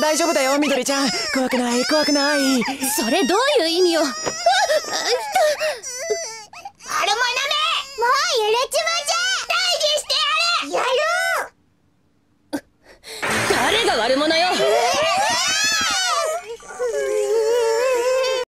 大丈夫だよみどりちゃん。怖くない怖くない。それどういう意味よ？あれもダめもうやれちまうじゃ退治してやる。やろ誰が悪者よ？